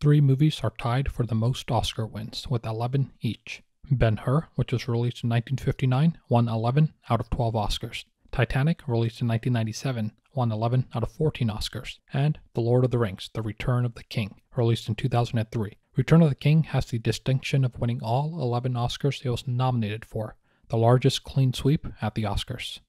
Three movies are tied for the most Oscar wins, with 11 each. Ben Hur, which was released in 1959, won 11 out of 12 Oscars. Titanic, released in 1997, won 11 out of 14 Oscars. And The Lord of the Rings, The Return of the King, released in 2003. Return of the King has the distinction of winning all 11 Oscars it was nominated for, the largest clean sweep at the Oscars.